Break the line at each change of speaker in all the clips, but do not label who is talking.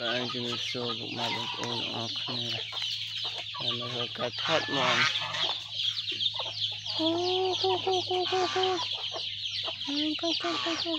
បាទជំរាបសួរពុកម៉ែបងប្អូនអរគ្នាហើយមករកការថតមកអូហូហូហូហូហូហ្នឹងកុំកុំកុំ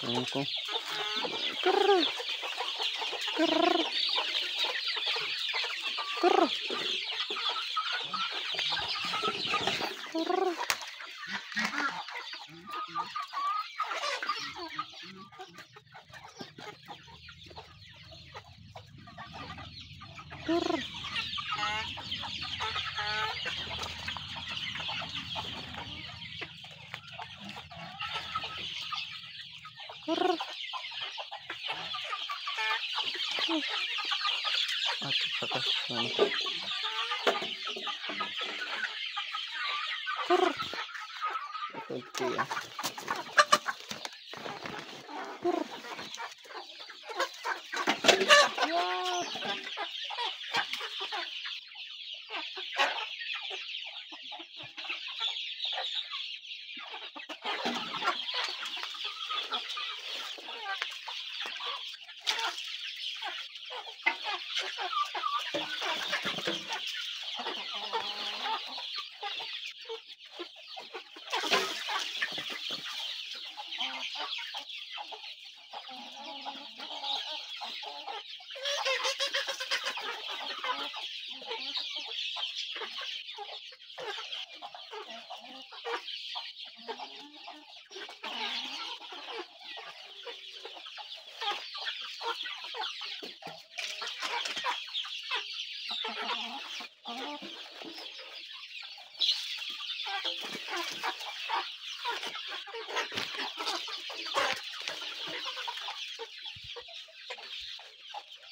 ko ko. Krr. Krr. Krr. Krr. Krr. Krr. At saka Atas mana? Kur. Itu ya. Kur. you